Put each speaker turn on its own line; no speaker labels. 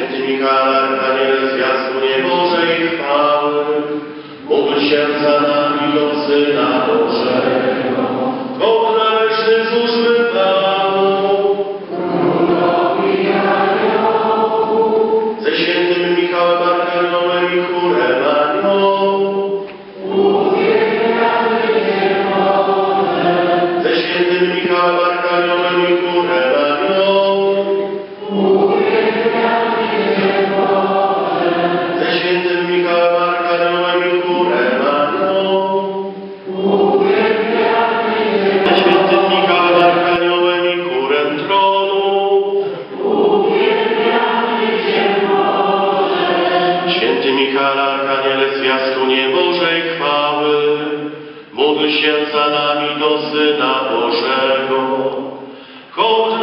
Święty Michał, Arkaniel, zwiastunie Bożej chwały, módl się za nami do Syna Bożego, Bóg należny służby Panu. Ze świętym Michałem Arkaniołem i chórem aniołów. Ze świętym Michałem Arkaniołem i chórem się nami do Syna Bożego. Hołd.